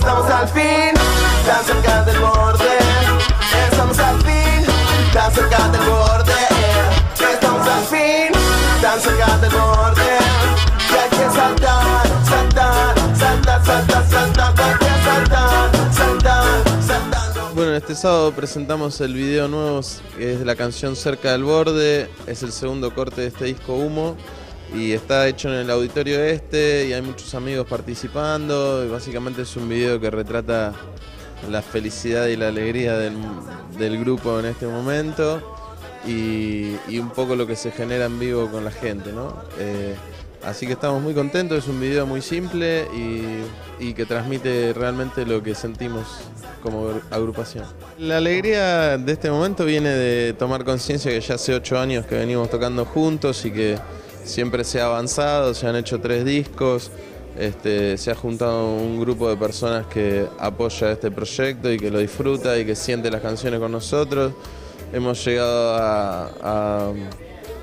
Estamos al fin, tan cerca del borde. Estamos al fin, tan cerca del borde. Estamos al fin, tan cerca del borde. Y hay que saltar, saltar, saltar, saltar, saltar, saltar, saltar. Bueno, este sábado presentamos el video nuevo, que es de la canción Cerca del Borde, es el segundo corte de este disco Humo y está hecho en el auditorio este y hay muchos amigos participando y básicamente es un video que retrata la felicidad y la alegría del, del grupo en este momento y, y un poco lo que se genera en vivo con la gente, ¿no? Eh, así que estamos muy contentos, es un video muy simple y, y que transmite realmente lo que sentimos como agrupación. La alegría de este momento viene de tomar conciencia que ya hace ocho años que venimos tocando juntos y que siempre se ha avanzado, se han hecho tres discos, este, se ha juntado un grupo de personas que apoya este proyecto y que lo disfruta y que siente las canciones con nosotros. Hemos llegado a, a,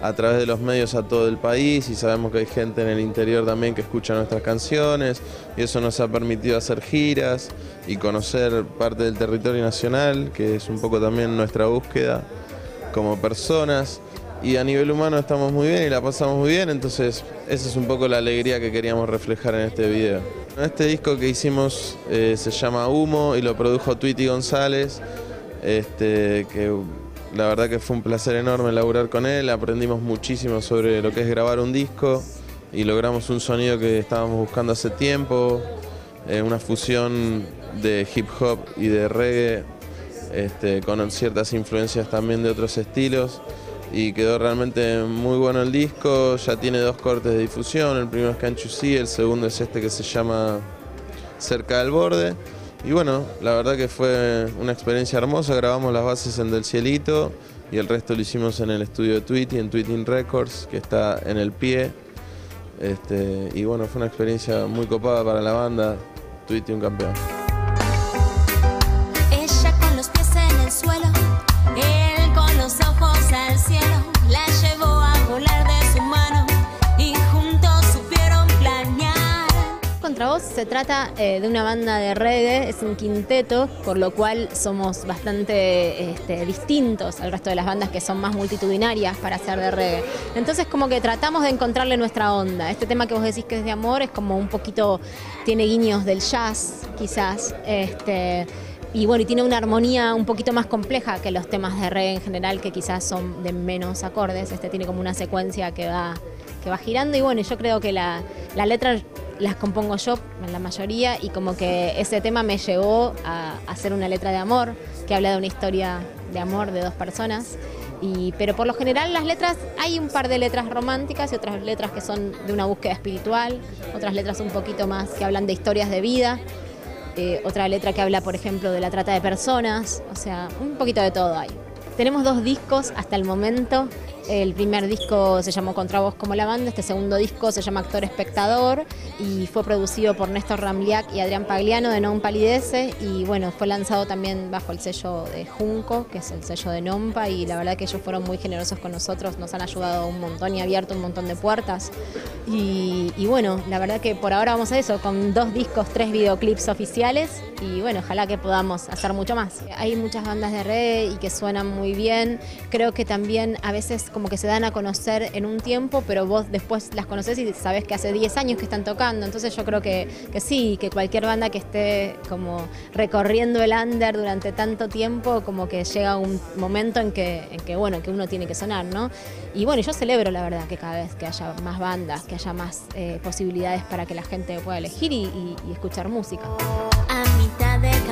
a través de los medios a todo el país y sabemos que hay gente en el interior también que escucha nuestras canciones y eso nos ha permitido hacer giras y conocer parte del territorio nacional, que es un poco también nuestra búsqueda como personas y a nivel humano estamos muy bien y la pasamos muy bien, entonces esa es un poco la alegría que queríamos reflejar en este video. Este disco que hicimos eh, se llama Humo y lo produjo Tweety González, este, que la verdad que fue un placer enorme laburar con él, aprendimos muchísimo sobre lo que es grabar un disco y logramos un sonido que estábamos buscando hace tiempo, eh, una fusión de hip hop y de reggae este, con ciertas influencias también de otros estilos y quedó realmente muy bueno el disco, ya tiene dos cortes de difusión, el primero es See, el segundo es este que se llama Cerca del Borde. Y bueno, la verdad que fue una experiencia hermosa, grabamos las bases en Del Cielito y el resto lo hicimos en el estudio de Tweety, en Tweeting Records, que está en el pie. Este, y bueno, fue una experiencia muy copada para la banda, Tweety un campeón. Se trata eh, de una banda de reggae, es un quinteto, por lo cual somos bastante este, distintos al resto de las bandas que son más multitudinarias para hacer de reggae. Entonces como que tratamos de encontrarle nuestra onda. Este tema que vos decís que es de amor es como un poquito, tiene guiños del jazz quizás. Este, y bueno, y tiene una armonía un poquito más compleja que los temas de reggae en general, que quizás son de menos acordes. Este tiene como una secuencia que va, que va girando. Y bueno, yo creo que la, la letra las compongo yo, en la mayoría, y como que ese tema me llevó a, hacer una letra de amor, que habla de una historia de amor de dos personas. Y, pero por lo general las letras, hay un par de letras románticas y otras letras que son de una búsqueda espiritual, otras letras un poquito más que hablan de historias de vida. Eh, otra letra que habla, por ejemplo, de la trata de personas, o sea, un poquito de todo hay. Tenemos dos discos hasta el momento. El primer disco se llamó Contra como la banda, este segundo disco se llama Actor Espectador y fue producido por Néstor Ramliak y Adrián Pagliano de Non Palidece y bueno, fue lanzado también bajo el sello de Junco, que es el sello de Nompa y la verdad que ellos fueron muy generosos con nosotros, nos han ayudado un montón y abierto un montón de puertas y, y bueno, la verdad que por ahora vamos a eso, con dos discos, tres videoclips oficiales y bueno, ojalá que podamos hacer mucho más. Hay muchas bandas de reggae y que suenan muy bien, creo que también a veces como que se dan a conocer en un tiempo, pero vos después las conocés y sabés que hace 10 años que están tocando, entonces yo creo que, que sí, que cualquier banda que esté como recorriendo el under durante tanto tiempo, como que llega un momento en que, en que bueno, que uno tiene que sonar, ¿no? Y bueno, yo celebro la verdad que cada vez que haya más bandas, que haya más eh, posibilidades para que la gente pueda elegir y, y- y escuchar música. A mitad del